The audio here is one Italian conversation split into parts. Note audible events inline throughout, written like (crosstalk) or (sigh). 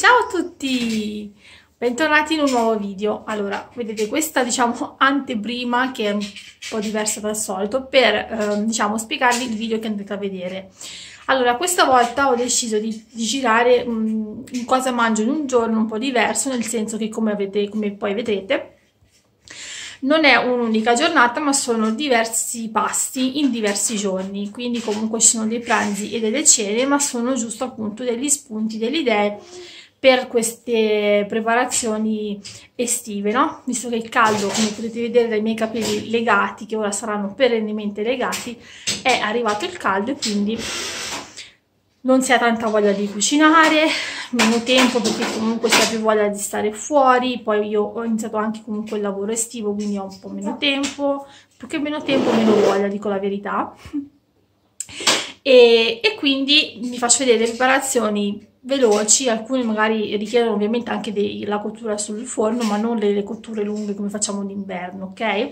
Ciao a tutti! Bentornati in un nuovo video. Allora, vedete questa diciamo (laughs) anteprima che è un po' diversa dal solito per eh, diciamo spiegarvi il video che andrete a vedere. Allora, questa volta ho deciso di, di girare um, cosa mangio in un giorno un po' diverso, nel senso che come, avete, come poi vedrete non è un'unica giornata ma sono diversi pasti in diversi giorni quindi comunque ci sono dei pranzi e delle cene ma sono giusto appunto degli spunti, delle idee per queste preparazioni estive, no? Visto che il caldo, come potete vedere dai miei capelli legati, che ora saranno perennemente legati, è arrivato il caldo e quindi non si ha tanta voglia di cucinare, meno tempo perché comunque si ha più voglia di stare fuori, poi io ho iniziato anche comunque il lavoro estivo, quindi ho un po' meno tempo, più che meno tempo, meno voglia, dico la verità. E, e quindi vi faccio vedere le preparazioni veloci, alcune magari richiedono ovviamente anche dei, la cottura sul forno, ma non le, le cotture lunghe come facciamo d'inverno, ok?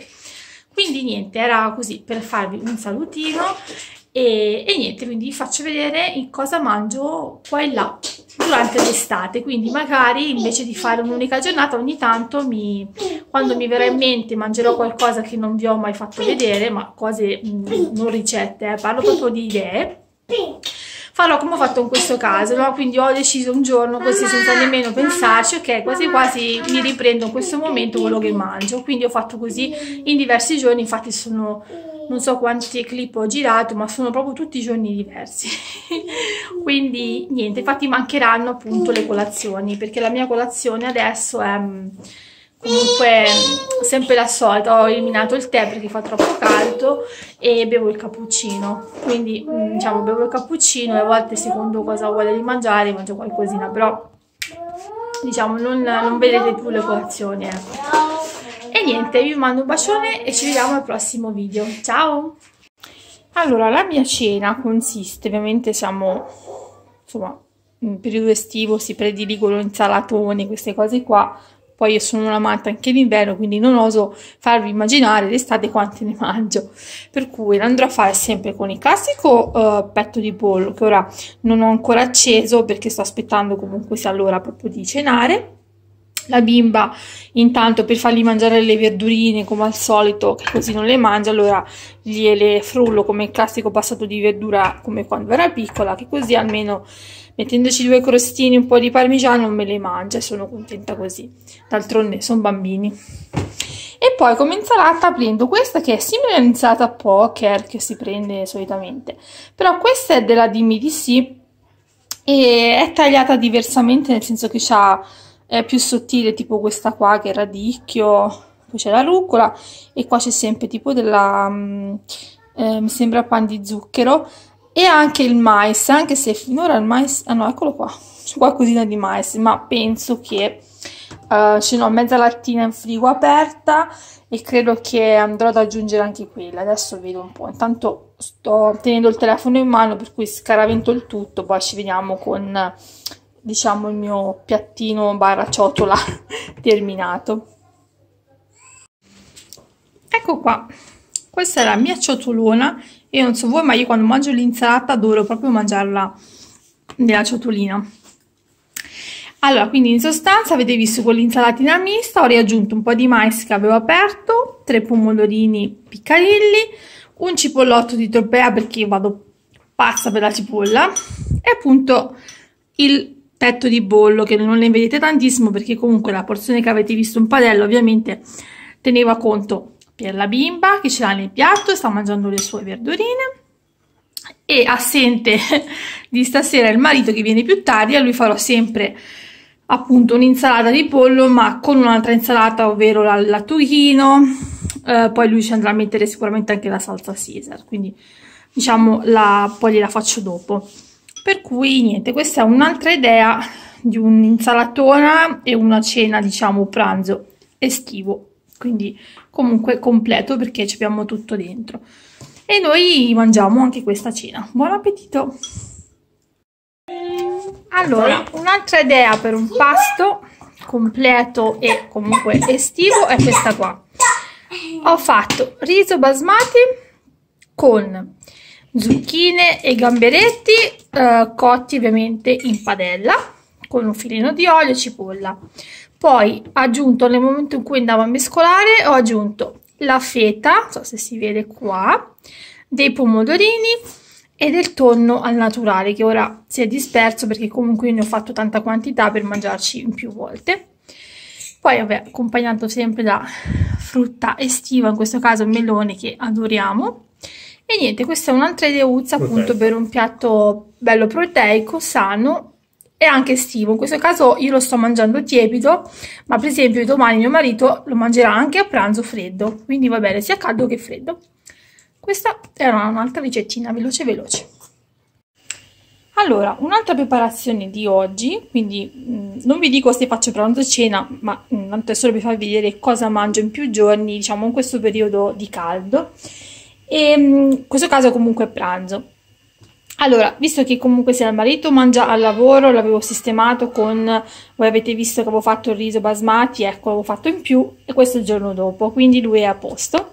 Quindi niente, era così per farvi un salutino e, e niente, quindi vi faccio vedere cosa mangio qua e là durante l'estate, quindi magari invece di fare un'unica giornata ogni tanto mi, quando mi verrà in mente mangerò qualcosa che non vi ho mai fatto vedere, ma cose, mh, non ricette, eh, parlo proprio di idee farò come ho fatto in questo caso, no? quindi ho deciso un giorno così senza nemmeno pensarci, ok, quasi quasi mi riprendo in questo momento quello che mangio, quindi ho fatto così in diversi giorni, infatti sono non so quanti clip ho girato, ma sono proprio tutti giorni diversi, (laughs) quindi niente, infatti mancheranno appunto le colazioni, perché la mia colazione adesso è comunque sempre la solita ho eliminato il tè perché fa troppo caldo e bevo il cappuccino. Quindi mm, diciamo bevo il cappuccino e a volte secondo cosa voglia di mangiare mangio qualcosina però diciamo non, non vedete più le colazioni ecco. e niente vi mando un bacione e ci vediamo al prossimo video. Ciao! Allora la mia cena consiste ovviamente siamo insomma in periodo estivo si prediligono insalatoni queste cose qua poi io sono un amante anche d'inverno, quindi non oso farvi immaginare l'estate quanti ne (laughs) mangio. Per cui andrò a fare sempre con il classico uh, petto di pollo, che ora non ho ancora acceso perché sto aspettando comunque sia l'ora proprio di cenare. La bimba intanto per fargli mangiare le verdurine come al solito, che così non le mangia, allora gliele frullo come il classico passato di verdura come quando era piccola, che così almeno mettendoci due crostini un po' di parmigiano me le mangia e sono contenta così. D'altronde sono bambini. E poi come insalata prendo questa che è simile all'insalata poker che si prende solitamente però questa è della Dimmi di sì e è tagliata diversamente nel senso che ha, è più sottile tipo questa qua che è radicchio poi c'è la rucola e qua c'è sempre tipo della um, eh, mi sembra pan di zucchero e anche il mais, anche se finora il mais, ah no eccolo qua, c'è qualcosina di mais, ma penso che uh, ce n'ho mezza lattina in frigo aperta e credo che andrò ad aggiungere anche quella, adesso vedo un po', intanto sto tenendo il telefono in mano per cui scaravento il tutto, poi ci vediamo con diciamo il mio piattino barra ciotola (laughs) terminato. Ecco qua, questa è la mia ciotolona io non so voi, ma io quando mangio l'insalata adoro proprio mangiarla nella ciotolina. Allora, quindi in sostanza avete visto con l'insalatina mista ho riaggiunto un po' di mais che avevo aperto, tre pomodorini piccarilli, un cipollotto di tropea perché vado passa per la cipolla e appunto il petto di bollo che non ne vedete tantissimo perché comunque la porzione che avete visto in padella ovviamente teneva conto per la bimba che ce l'ha nel piatto, sta mangiando le sue verdurine e assente (laughs) di stasera il marito che viene più tardi, a lui farò sempre appunto un'insalata di pollo ma con un'altra insalata ovvero la lattughino eh, poi lui ci andrà a mettere sicuramente anche la salsa Caesar. Quindi diciamo la, poi gliela faccio dopo per cui niente questa è un'altra idea di un'insalatona e una cena diciamo pranzo estivo. Quindi comunque completo perché ci abbiamo tutto dentro. E noi mangiamo anche questa cena. Buon appetito! Allora un'altra idea per un pasto completo e comunque estivo è questa qua. Ho fatto riso basmati con zucchine e gamberetti eh, cotti ovviamente in padella con un filino di olio e cipolla. Poi aggiunto nel momento in cui andavo a mescolare ho aggiunto la feta, non so se si vede qua, dei pomodorini e del tonno al naturale che ora si è disperso perché comunque ne ho fatto tanta quantità per mangiarci in più volte. Poi vabbè, accompagnato sempre da frutta estiva, in questo caso melone che adoriamo. E niente, questa è un'altra ideuzza appunto per un piatto bello proteico, sano e anche estivo. In questo caso io lo sto mangiando tiepido, ma per esempio domani mio marito lo mangerà anche a pranzo freddo, quindi va bene sia caldo che freddo. Questa era un'altra ricettina veloce veloce. Allora, un'altra preparazione di oggi, quindi mh, mm, non vi dico se faccio pranzo e cena, ma mh, mm, tanto è solo per farvi vedere cosa mangio in più giorni, diciamo in questo periodo di caldo. E mh, mm, in questo caso comunque pranzo. Allora, visto che comunque sia il marito mangia al lavoro, l'avevo sistemato con, voi avete visto che avevo fatto il riso basmati, ecco, l'avevo fatto in più e questo il giorno dopo, quindi lui è a posto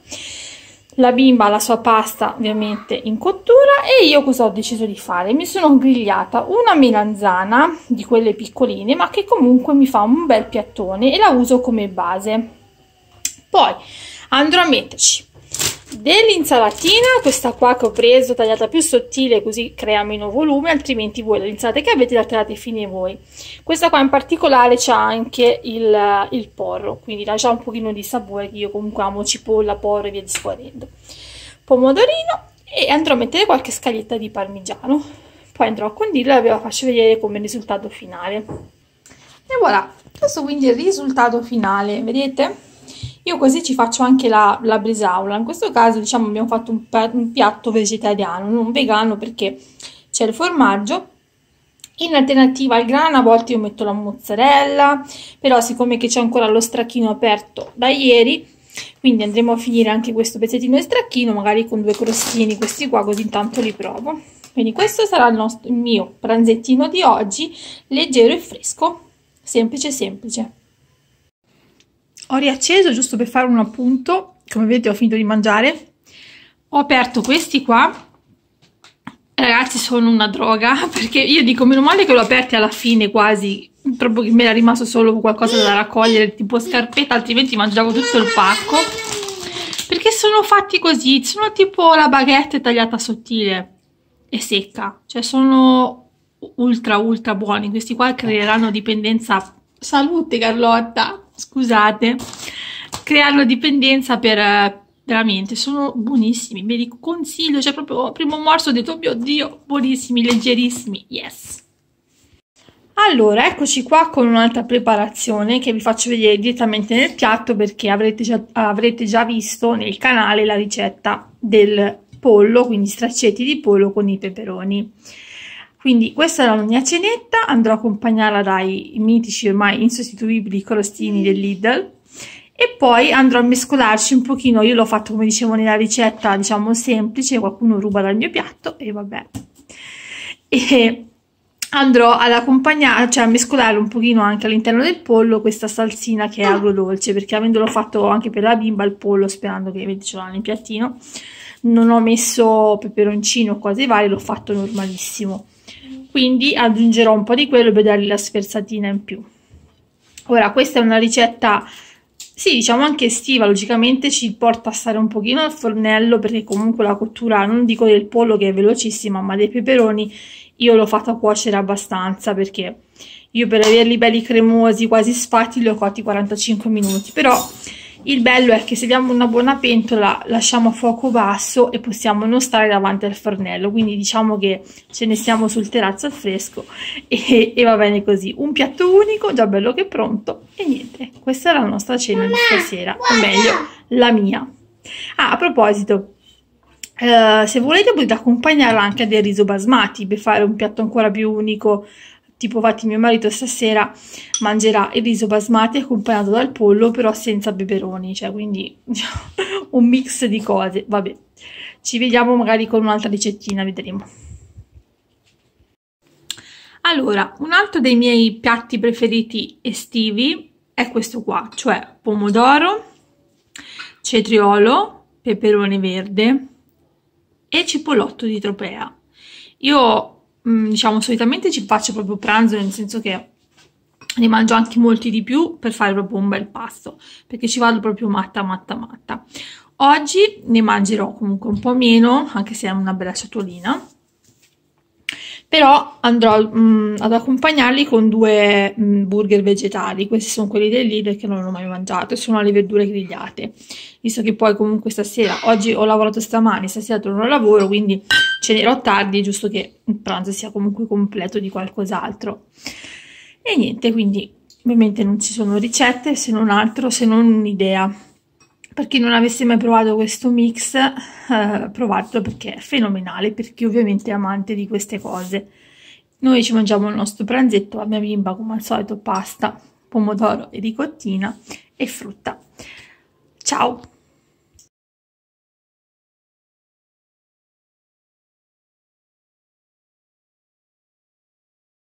la bimba la sua pasta ovviamente in cottura e io cosa ho deciso di fare? Mi sono grigliata una melanzana di quelle piccoline ma che comunque mi fa un bel piattone e la uso come base. Poi andrò a metterci dell'insalatina, questa qua che ho preso tagliata più sottile così crea meno volume, altrimenti voi le insalate che avete la tagliate fine voi. Questa qua in particolare c'ha anche il, il porro, quindi già un pochino di sapore che io comunque amo cipolla, porro e via discorrendo. Pomodorino e andrò a mettere qualche scaglietta di parmigiano. Poi andrò a condirla e ve la faccio vedere come risultato finale. E voilà, questo quindi è il risultato finale, vedete? Io così ci faccio anche la, la bresaola. In questo caso, diciamo, abbiamo fatto un, un piatto vegetariano, non vegano perché c'è il formaggio. In alternativa al grano a volte io metto la mozzarella, però siccome c'è ancora lo stracchino aperto da ieri, quindi andremo a finire anche questo pezzettino di stracchino, magari con due crostini questi qua, così intanto li provo. Quindi questo sarà il, nostro, il mio pranzettino di oggi, leggero e fresco, semplice semplice ho riacceso giusto per fare un appunto. Come vedete ho finito di mangiare. Ho aperto questi qua. Ragazzi sono una droga (laughs) perché io dico meno male che l'ho aperti alla fine quasi. Proprio che mi era rimasto solo qualcosa da raccogliere tipo scarpetta altrimenti mangiavo tutto il pacco. Perché sono fatti così sono tipo la baguette tagliata sottile e secca. Cioè sono ultra ultra buoni. Questi qua creeranno dipendenza. Salute Carlotta scusate, creano dipendenza per eh, veramente, sono buonissimi, ve li consiglio, cioè proprio primo morso ho detto, oh mio Dio, buonissimi, leggerissimi, yes! Allora, eccoci qua con un'altra preparazione che vi faccio vedere direttamente nel piatto perché avrete già, avrete già visto nel canale la ricetta del pollo, quindi straccetti di pollo con i peperoni. Quindi questa è la mia cenetta, andrò a accompagnarla dai mitici ormai insostituibili crostini del Lidl. E poi andrò a mescolarci un pochino, io l'ho fatto come dicevo nella ricetta diciamo semplice, qualcuno ruba dal mio piatto e vabbè. E andrò ad accompagnare, cioè a mescolare un pochino anche all'interno del pollo questa salsina che è agrodolce perché avendolo fatto anche per la bimba il pollo sperando che ce l'ha nel piattino non ho messo peperoncino o cose varie, l'ho fatto normalissimo quindi aggiungerò un po' di quello per dargli la sferzatina in più. Ora questa è una ricetta sì diciamo anche estiva logicamente ci porta a stare un pochino al fornello perché comunque la cottura non dico del pollo che è velocissima ma dei peperoni io l'ho fatta cuocere abbastanza perché io per averli belli cremosi quasi sfatti li ho cotti 45 minuti. Però il bello è che se abbiamo una buona pentola lasciamo a fuoco basso e possiamo non stare davanti al fornello, quindi diciamo che ce ne stiamo sul terrazzo al fresco e, e va bene così. Un piatto unico, già bello che pronto. E niente, questa è la nostra cena di stasera, o meglio la mia. Ah, a proposito, Uh, se volete potete accompagnarla anche a del riso basmati per fare un piatto ancora più unico tipo infatti mio marito stasera mangerà il riso basmati accompagnato dal pollo però senza peperoni. Cioè quindi (laughs) un mix di cose. Vabbè ci vediamo magari con un'altra ricettina vedremo. Allora un altro dei miei piatti preferiti estivi è questo qua cioè pomodoro cetriolo peperone verde e cipollotto di tropea. Io Mm, diciamo solitamente ci faccio proprio pranzo nel senso che ne mangio anche molti di più per fare proprio un bel pasto perché ci vado proprio matta matta matta. Oggi ne mangerò comunque un po' meno anche se è una bella ciotolina però andrò mh, mm, ad accompagnarli con due mh, mm, burger vegetali. Questi sono quelli del Lidl che non ho mai mangiato sono le verdure grigliate. Visto che poi comunque stasera oggi ho lavorato stamani stasera torno al lavoro quindi cenerò tardi giusto che il pranzo sia comunque completo di qualcos'altro. E niente quindi ovviamente non ci sono ricette se non altro se non un'idea per chi non avesse mai provato questo mix, eh, provatelo perché è fenomenale, per chi ovviamente è amante di queste cose. Noi ci mangiamo il nostro pranzetto, la mia bimba come al solito pasta, pomodoro e ricottina e frutta. Ciao!